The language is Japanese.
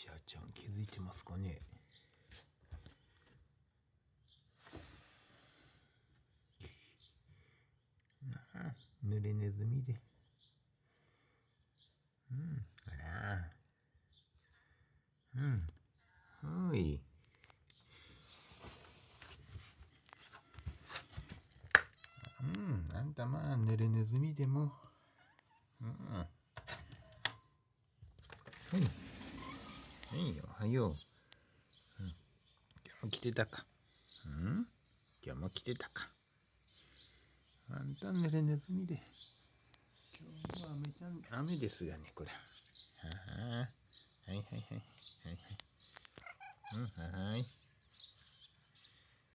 シャーちゃん気づいてますかね？ああ濡れネズミで。うんあら。うんほい。うんあんたまあ濡れネズミでも。うん。はい。はいよ。う、うん、今日も来てたか。うん？今日も来てたか。あんた濡れネズミで。今日も雨ちゃん雨ですがねこれ。はは。はいはいはい。はいはい。うんはい